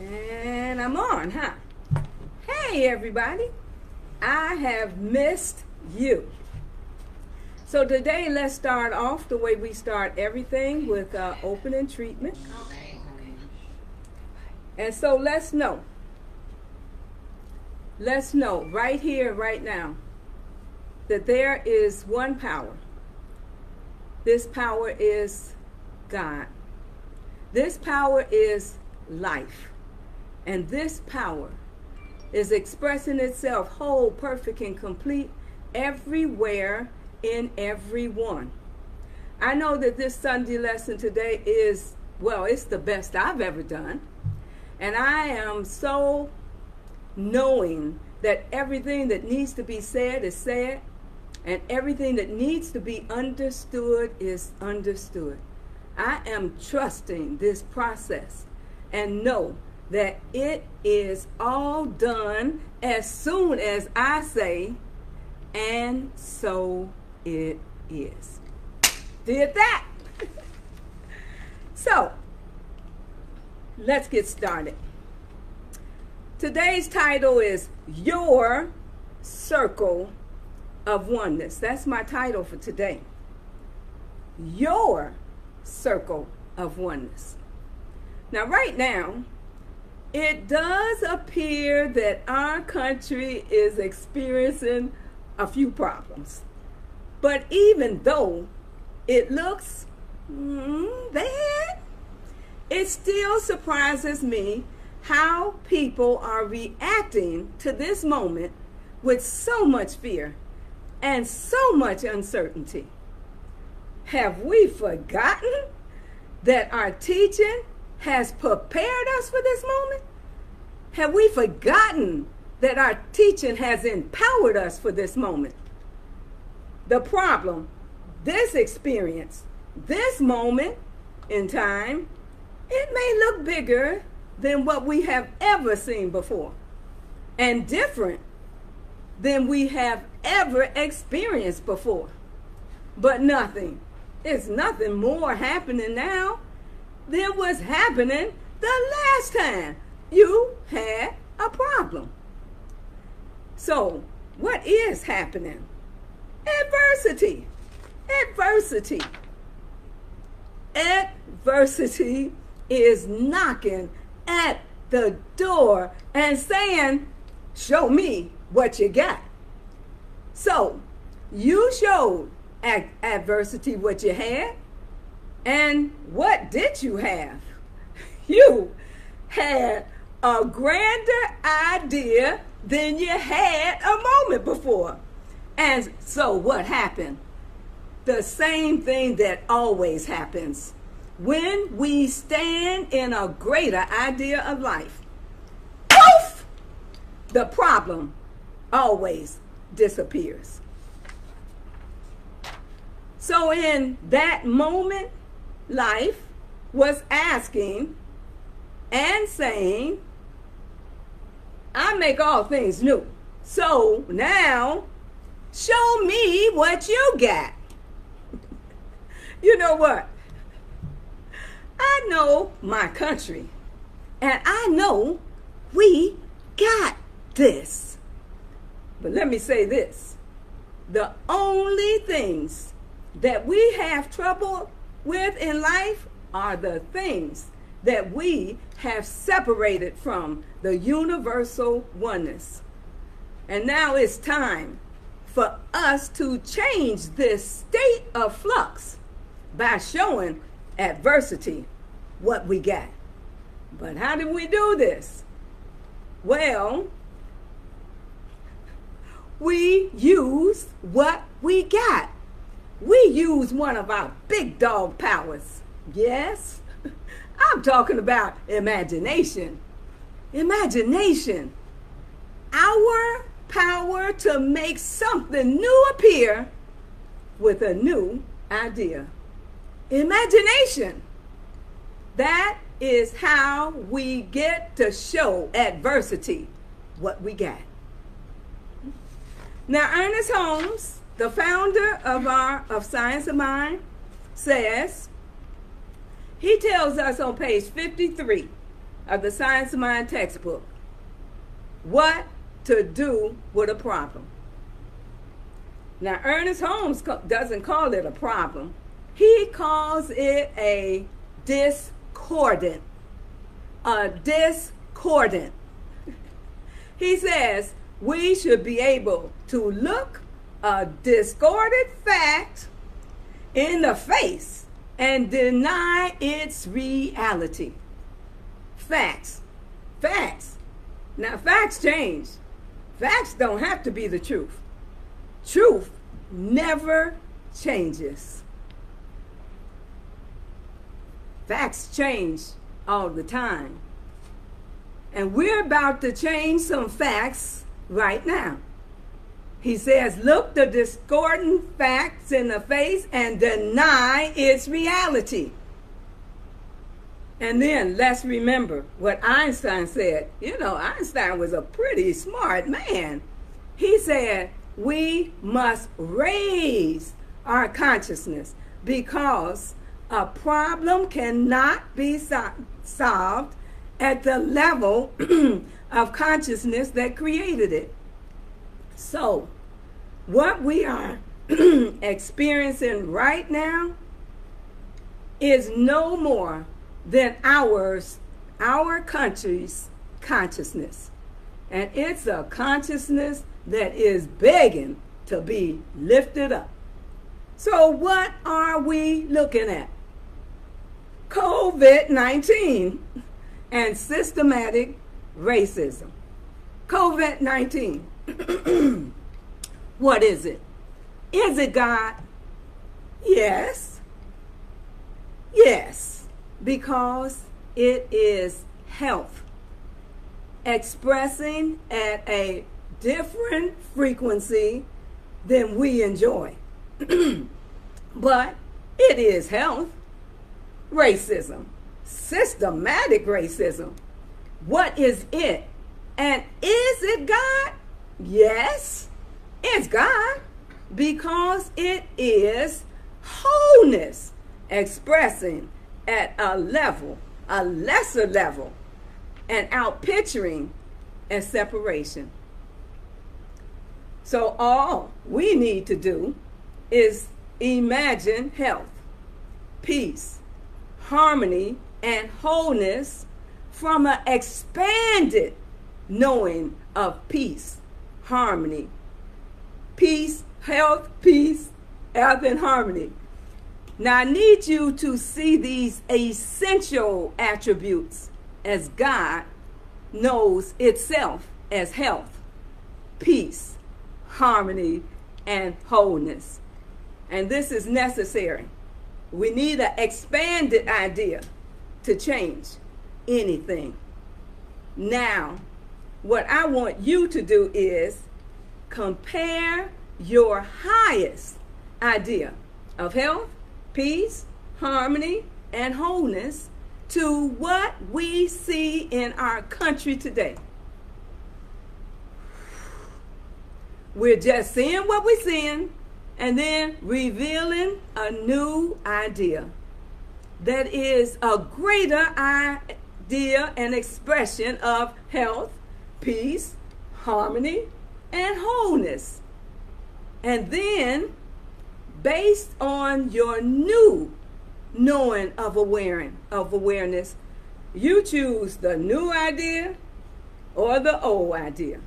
And I'm on, huh? Hey, everybody. I have missed you. So today, let's start off the way we start everything with uh, opening treatment. Okay. And so let's know. Let's know right here, right now, that there is one power. This power is God. This power is life. And this power is expressing itself whole, perfect, and complete everywhere in everyone. I know that this Sunday lesson today is, well, it's the best I've ever done. And I am so knowing that everything that needs to be said is said, and everything that needs to be understood is understood. I am trusting this process and know that it is all done as soon as I say, and so it is. Did that? so, let's get started. Today's title is Your Circle of Oneness. That's my title for today. Your Circle of Oneness. Now, right now, it does appear that our country is experiencing a few problems. But even though it looks mm, bad, it still surprises me how people are reacting to this moment with so much fear and so much uncertainty. Have we forgotten that our teaching has prepared us for this moment? Have we forgotten that our teaching has empowered us for this moment? The problem, this experience, this moment in time, it may look bigger than what we have ever seen before and different than we have ever experienced before. But nothing, it's nothing more happening now than was happening the last time you had a problem. So, what is happening? Adversity. Adversity. Adversity is knocking at the door and saying, Show me what you got. So, you showed adversity what you had. And what did you have? You had a grander idea than you had a moment before. And so what happened? The same thing that always happens when we stand in a greater idea of life. Poof! The problem always disappears. So, in that moment, life was asking and saying, I make all things new. So now, show me what you got. you know what? I know my country, and I know we got this. But let me say this the only things that we have trouble with in life are the things that we have separated from the universal oneness. And now it's time for us to change this state of flux by showing adversity what we got. But how did we do this? Well, we use what we got. We use one of our big dog powers. Yes, I'm talking about imagination. Imagination. Our power to make something new appear with a new idea. Imagination. That is how we get to show adversity what we got. Now, Ernest Holmes, the founder of our of Science of Mind, says he tells us on page 53 of the Science of Mind textbook. What to do with a problem. Now, Ernest Holmes doesn't call it a problem, he calls it a discordant. A discordant. he says we should be able to look a discordant fact in the face and deny its reality. Facts. Facts. Now, facts change. Facts don't have to be the truth. Truth never changes. Facts change all the time. And we're about to change some facts right now. He says, look the discordant facts in the face and deny its reality. And then let's remember what Einstein said. You know, Einstein was a pretty smart man. He said, we must raise our consciousness because a problem cannot be so- solved at the level of consciousness that created it. So, what we are experiencing right now is no more than ours, our country's consciousness. And it's a consciousness that is begging to be lifted up. So, what are we looking at? COVID 19 and systematic racism. COVID 19. what is it? Is it God? Yes. Yes, because it is health expressing at a different frequency than we enjoy. but it is health. Racism, systematic racism. What is it? And is it God? Yes, it's God because it is wholeness expressing at a level, a lesser level, and out picturing a separation. So all we need to do is imagine health, peace, harmony, and wholeness from an expanded knowing of peace, harmony, peace, health, peace, health, and harmony. Now, I need you to see these essential attributes as God knows itself as health, peace, harmony, and wholeness. And this is necessary. We need an expanded idea to change anything. Now, what I want you to do is compare your highest idea of health, peace, harmony, and wholeness to what we see in our country today. We're just seeing what we're seeing and then revealing a new idea that is a greater idea and expression of health, peace, harmony, and wholeness. And then, based on your new knowing of awareness, of awareness, you choose the new idea or the old idea.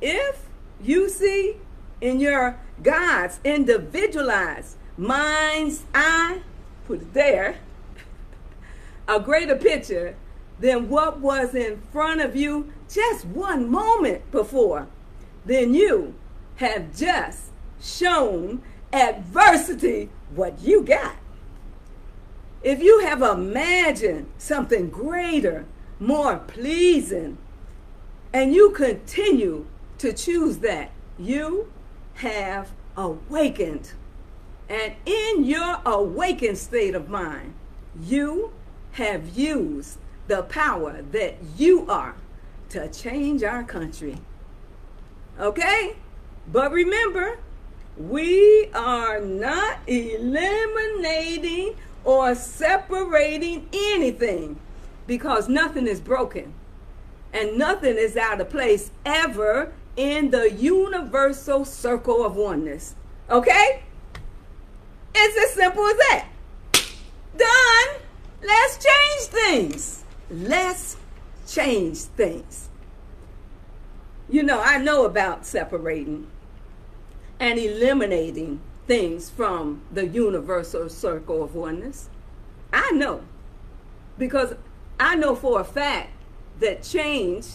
If you see in your God's individualized mind's eye, put it there, a greater picture than what was in front of you just one moment before, then you have just shown adversity what you got. If you have imagined something greater, more pleasing, and you continue to choose that, you have awakened. And in your awakened state of mind, you have used the power that you are to change our country. Okay? But remember, we are not eliminating or separating anything because nothing is broken and nothing is out of place ever in the universal circle of oneness. Okay? It's as simple as that. Done. Let's change things. Let's change things. You know, I know about separating and eliminating things from the universal circle of oneness. I know. Because I know for a fact that change,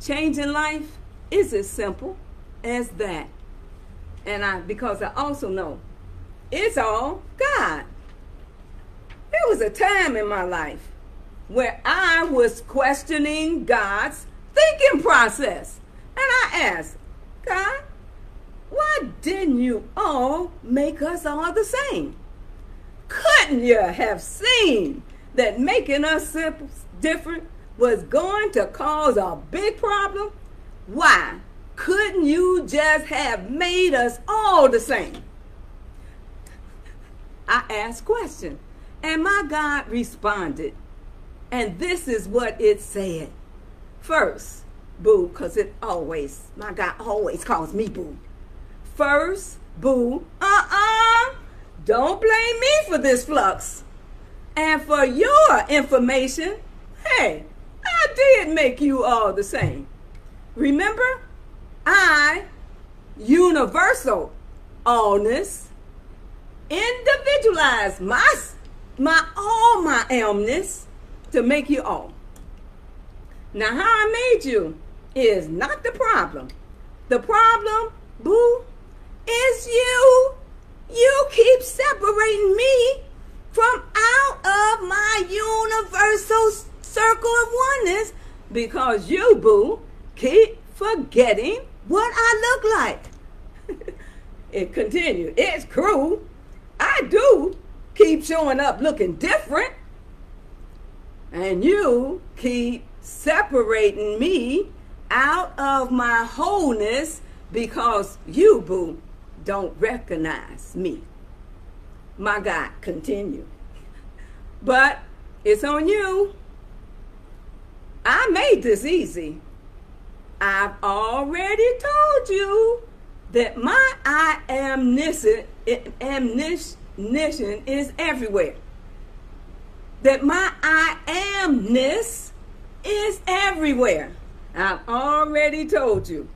change in life is as simple as that. And I because I also know it's all God. There was a time in my life where I was questioning God's thinking process. And I asked, God, why didn't you all make us all the same? Couldn't you have seen that making us different was going to cause a big problem? Why couldn't you just have made us all the same? I asked question, and my God responded. And this is what it said. First, boo, because it always, my God always calls me boo. First, boo, uh-uh, don't blame me for this flux. And for your information, hey, I did make you all the same. Remember, I, universal allness, individualized my, my all my allness to make you all. Now, how I made you is not the problem. The problem, boo, is you. You keep separating me from out of my universal circle of oneness because you, boo, keep forgetting what I look like. it continued. It's cruel. I do keep showing up looking different. And you keep separating me out of my wholeness because you, boo, don't recognize me. My God, continue. But it's on you. I made this easy. I've already told you that my I am omniscient is everywhere. That my I amness is everywhere. I've already told you.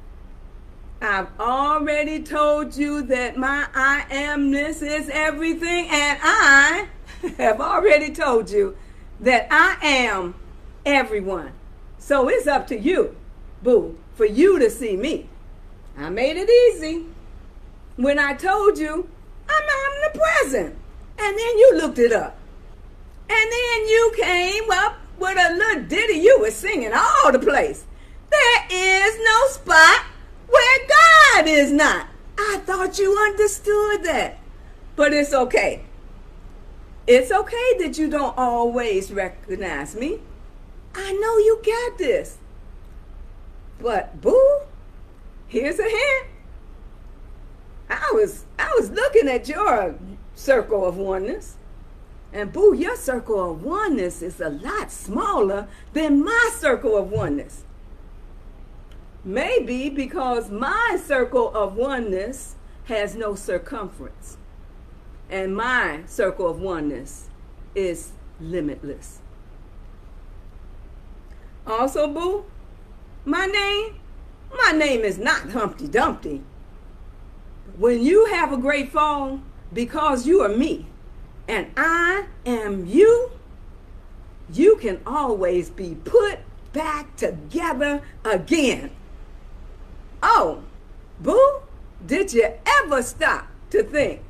I've already told you that my I amness is everything, and I have already told you that I am everyone. So it's up to you, boo, for you to see me. I made it easy. When I told you I'm omnipresent, and then you looked it up. And then you came up with a little ditty you were singing all the place. There is no spot where God is not. I thought you understood that. But it's okay. It's okay that you don't always recognize me. I know you got this. But boo, here's a hint. I was I was looking at your circle of oneness. And boo, your circle of oneness is a lot smaller than my circle of oneness. Maybe because my circle of oneness has no circumference. And my circle of oneness is limitless. Also, boo, my name, my name is not Humpty Dumpty. When you have a great fall, because you are me and I am you, you can always be put back together again. Oh, boo, did you ever stop to think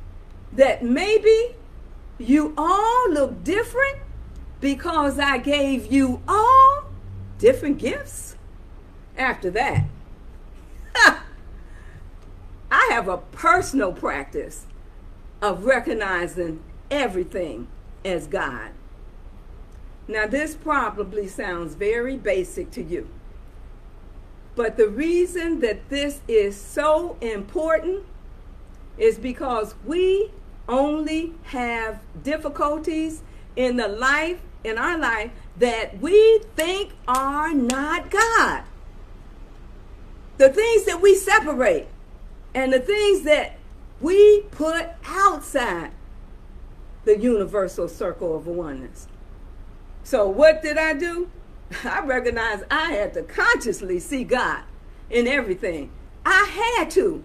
that maybe you all look different because I gave you all different gifts? After that, I have a personal practice of recognizing everything as God. Now, this probably sounds very basic to you. But the reason that this is so important is because we only have difficulties in the life in our life that we think are not God. The things that we separate and the things that we put outside the universal circle of oneness. So, what did I do? I recognized I had to consciously see God in everything. I had to.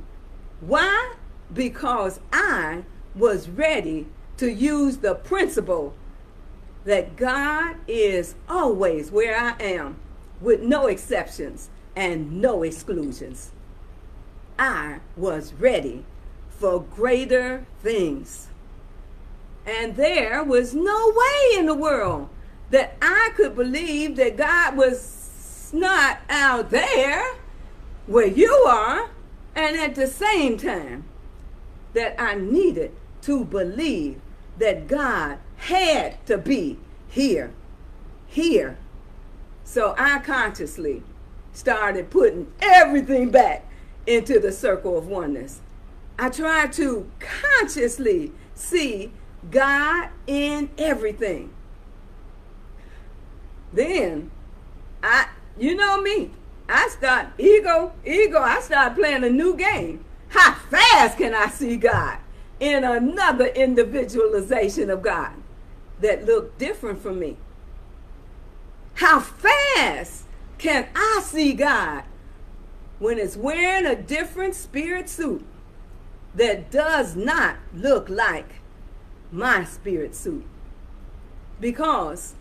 Why? Because I was ready to use the principle that God is always where I am, with no exceptions and no exclusions. I was ready for greater things. And there was no way in the world that I could believe that God was not out there where you are, and at the same time, that I needed to believe that God had to be here, here. So I consciously started putting everything back into the circle of oneness. I tried to consciously see God in everything. Then I you know me. I start ego, ego, I start playing a new game. How fast can I see God in another individualization of God that look different from me? How fast can I see God when it's wearing a different spirit suit that does not look like my spirit suit? Because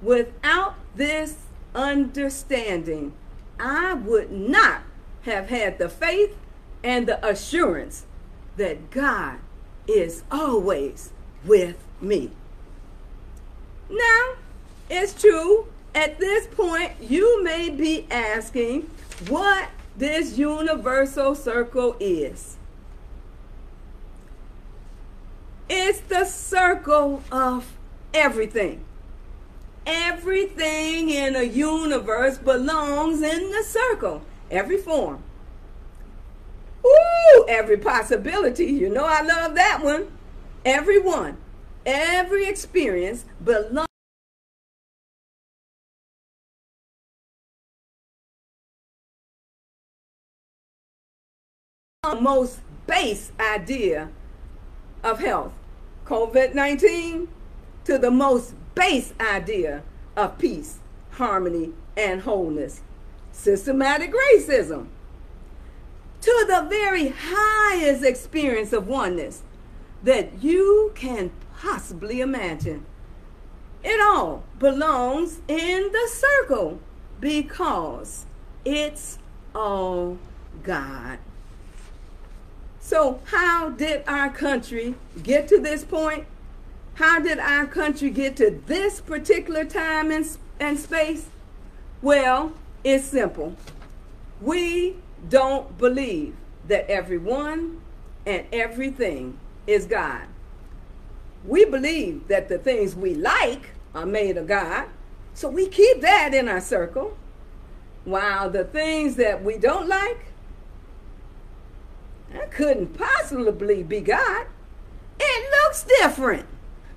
without this understanding, I would not have had the faith and the assurance that God is always with me. Now, it's true, at this point, you may be asking what this universal circle is. It's the circle of everything. Everything in a universe belongs in the circle, every form. Ooh, every possibility. You know I love that one. Every one, every experience belongs. Most base idea of health. COVID 19 to the most base idea of peace, harmony, and wholeness. Systematic racism to the very highest experience of oneness that you can possibly imagine. It all belongs in the circle because it's all God. So, how did our country get to this point? How did our country get to this particular time and, and space? Well, it's simple. We don't believe that everyone and everything is God. We believe that the things we like are made of God, so we keep that in our circle. While the things that we don't like, that couldn't possibly be God. It looks different.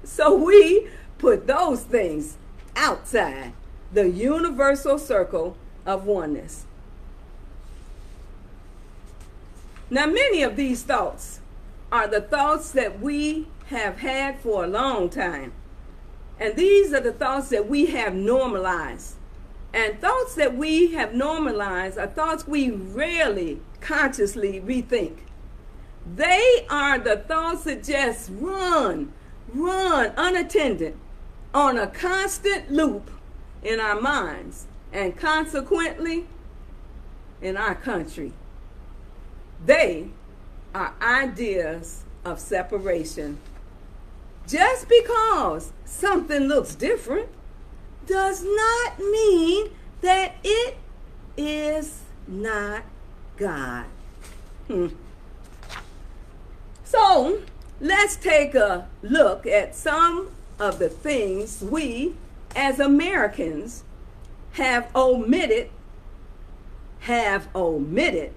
So we put those things outside the universal circle of oneness. Now, many of these thoughts are the thoughts that we have had for a long time. And these are the thoughts that we have normalized. And thoughts that we have normalized are thoughts we rarely consciously rethink. They are the thoughts that just run run unattended on a constant loop in our minds and consequently in our country. They are ideas of separation. Just because something looks different does not mean that it is not God. Hmm. So, let's take a look at some of the things we as Americans have omitted have omitted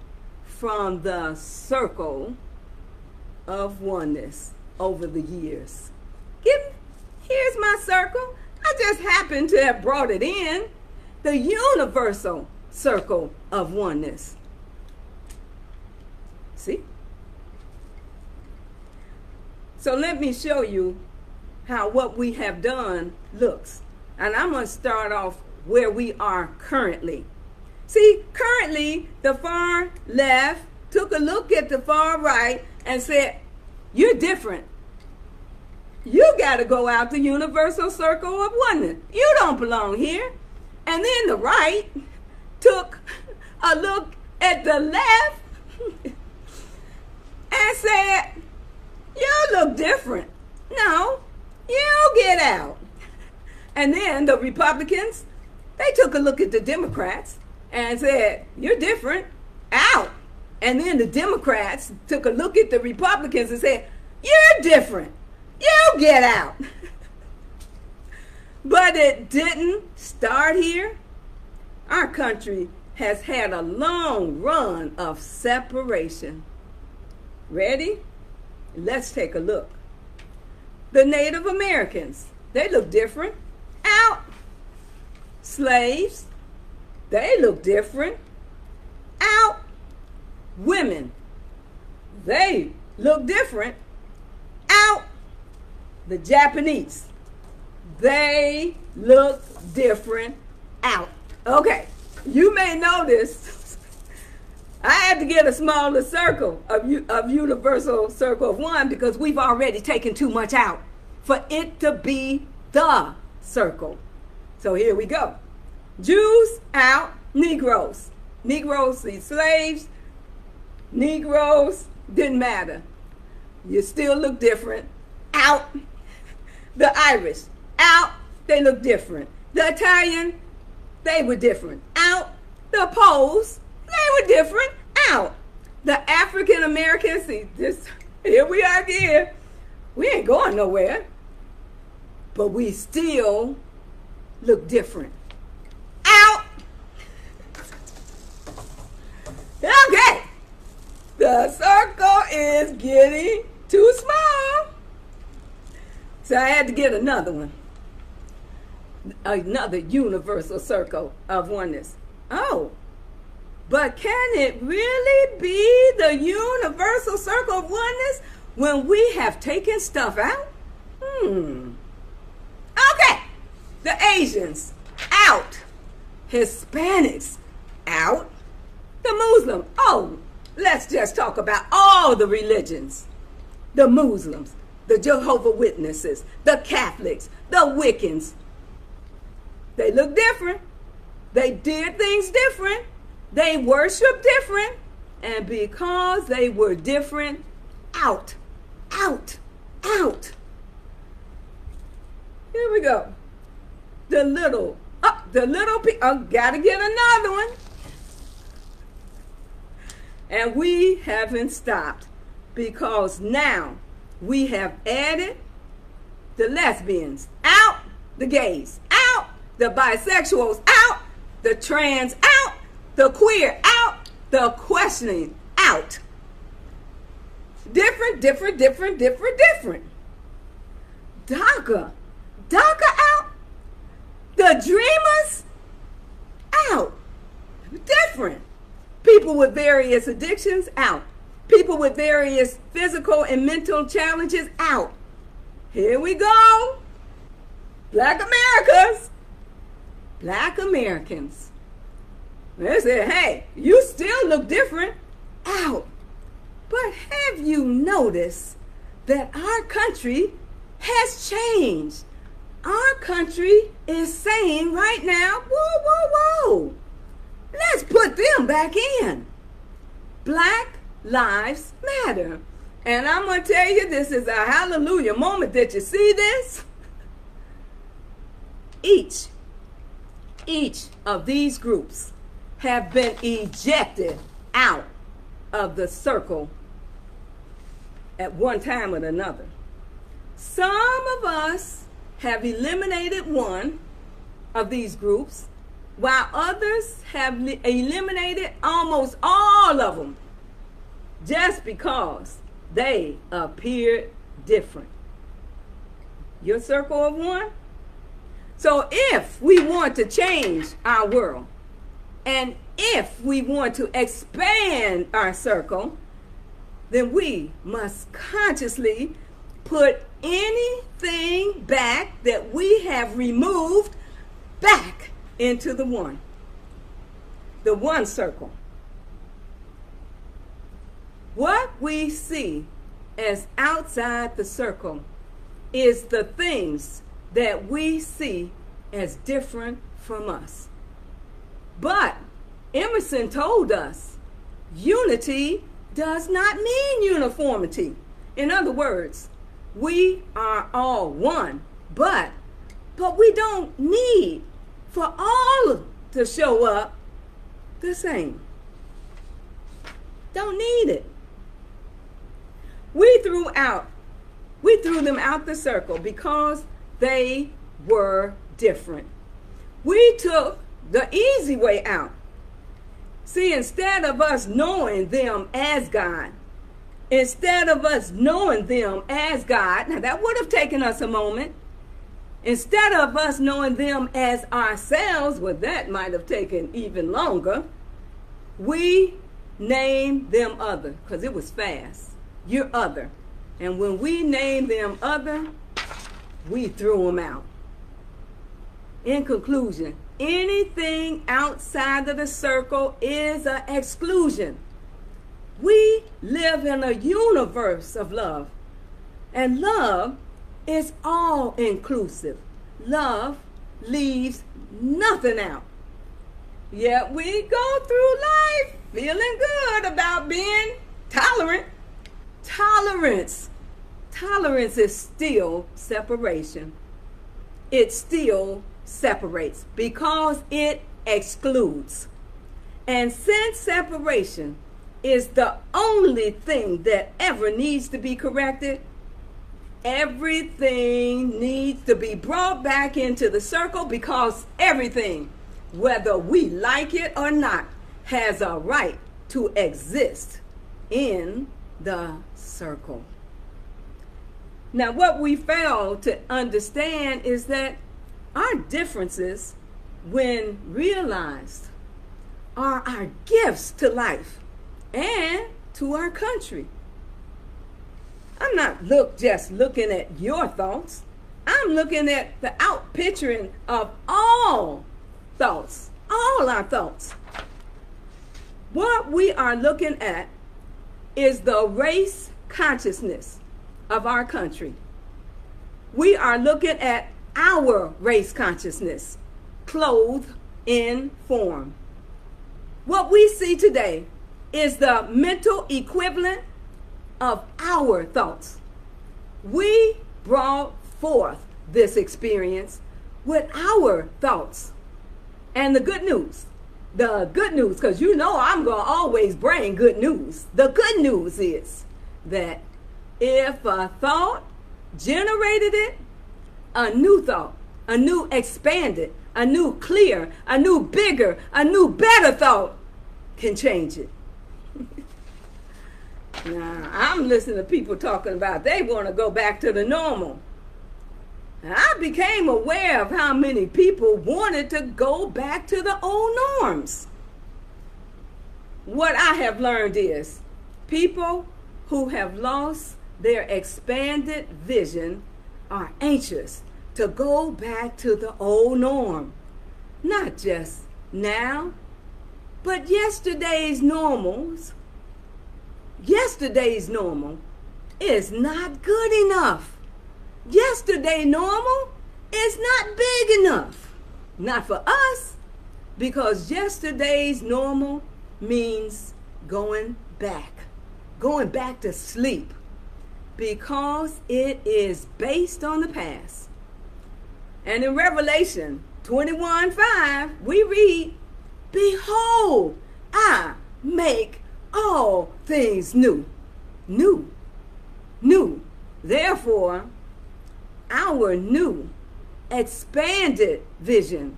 from the circle of oneness over the years. Give, here's my circle. I just happened to have brought it in the universal circle of oneness. See? So let me show you how what we have done looks. And I'm going to start off where we are currently. See, currently, the far left took a look at the far right and said, You're different. You got to go out the universal circle of oneness. You don't belong here. And then the right took a look at the left and said, You look different. No, you get out. And then the Republicans, they took a look at the Democrats and said, You're different. Out. And then the Democrats took a look at the Republicans and said, You're different. You get out. but it didn't start here. Our country has had a long run of separation. Ready? Let's take a look. The Native Americans, they look different. Out. Slaves, they look different. Out. Women, they look different. Out. The Japanese, they look different. Out. Okay, you may notice I had to get a smaller circle of, of universal circle of one because we've already taken too much out for it to be the circle. So here we go. Jews out, Negroes. Negroes, the slaves, Negroes, didn't matter. You still look different. Out. The Irish, out, they look different. The Italian, they were different. Out. The Poles, they were different. Out. The African Americans, see, this, here we are again. We ain't going nowhere. But we still look different. Out. Okay. The circle is getting too small. So I had to get another one another universal circle of oneness. Oh, but can it really be the universal circle of oneness when we have taken stuff out? Hmm. Okay. The Asians, out. Hispanics, out. The Muslim, oh, let's just talk about all the religions. The Muslims, the Jehovah Witnesses, the Catholics, the Wiccans, they look different. They did things different. They worship different. And because they were different, out, out, out. Here we go. The little, oh, the little, pe- oh, gotta get another one. And we haven't stopped because now we have added the lesbians out, the gays out, the bisexuals out, the trans out, the queer out, the questioning out. Different, different, different, different, different. DACA, DACA out. The dreamers out. Different. People with various addictions out. People with various physical and mental challenges out. Here we go. Black Americans. black Americans. They said, hey, you still look different. Out. But have you noticed that our country has changed? Our country is saying right now, whoa, whoa, whoa, let's put them back in. Black Lives Matter. And I'm going to tell you, this is a hallelujah moment that you see this. Each each of these groups have been ejected out of the circle at one time or another. Some of us have eliminated one of these groups, while others have eliminated almost all of them just because they appeared different. Your circle of one? So if we want to change our world, and if we want to expand our circle, then we must consciously put anything back that we have removed back into the one. The one circle. What we see as outside the circle is the things that we see as different from us. But Emerson told us unity does not mean uniformity. In other words, we are all one, but but we don't need for all to show up the same. Don't need it. We threw out we threw them out the circle because they were different. We took the easy way out. See, instead of us knowing them as God, instead of us knowing them as God, now that would have taken us a moment. Instead of us knowing them as ourselves, well, that might have taken even longer. We name them other because it was fast. You're other. And when we name them other, we threw them out. In conclusion, anything outside of the circle is an exclusion. We live in a universe of love, and love is all inclusive. Love leaves nothing out. Yet we go through life feeling good about being tolerant. Tolerance. Tolerance is still separation. It's still separates because it excludes. And since separation is the only thing that ever needs to be corrected, everything needs to be brought back into the circle because everything, whether we like it or not, has a right to exist in the circle. Now, what we fail to understand is that our differences, when realized, are our gifts to life and to our country. I'm not look just looking at your thoughts. I'm looking at the outpicturing of all thoughts, all our thoughts. What we are looking at is the race consciousness of our country. We are looking at our race consciousness clothed in form. What we see today is the mental equivalent of our thoughts. We brought forth this experience with our thoughts. And the good news, the good news, because you know I'm going to always bring good news. The good news is that if a thought generated it, a new thought, a new expanded, a new clear, a new bigger, a new better thought can change it. now, I'm listening to people talking about they want to go back to the normal. I became aware of how many people wanted to go back to the old norms. What I have learned is people who have lost their expanded vision are anxious to go back to the old norm. Not just now, but yesterday's normals. Yesterday's normal is not good enough. Yesterday normal is not big enough. Not for us, because yesterday's normal means going back, going back to sleep because it is based on the past. And in Revelation 21 5, we read, Behold, I make all things new. New. New. Therefore, our new, expanded vision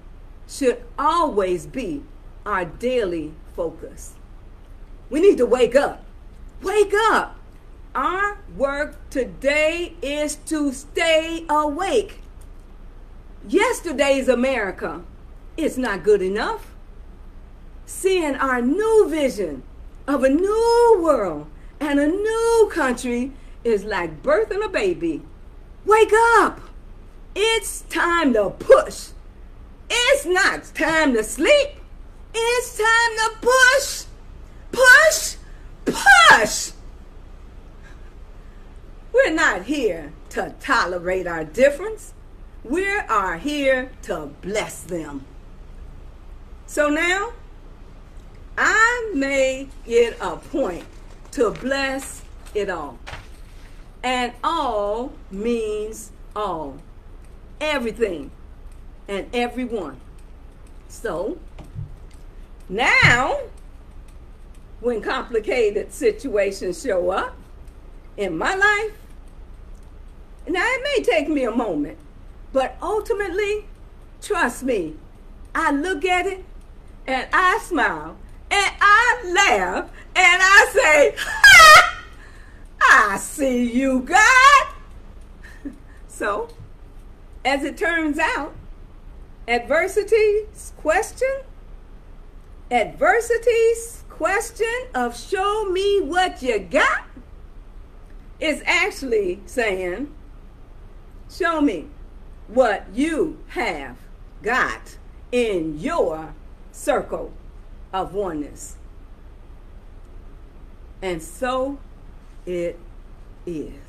should always be our daily focus. We need to wake up. Wake up our work today is to stay awake. yesterday's America is not good enough. Seeing our new vision of a new world and a new country is like birthing a baby. Wake up! It's time to push. It's not time to sleep. It's time to push. Push. Push. We're not here to tolerate our difference. We are here to bless them. So now, I make it a point to bless it all. And all means all. Everything and everyone. So, now, when complicated situations show up in my life, now it may take me a moment, but ultimately, trust me, I look at it and I smile and I laugh and I say, ha! I see you, God. so, as it turns out, adversity's question, adversity's question of show me what you got is actually saying, show me what you have got in your circle of oneness. And so it is.